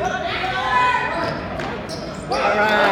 All right.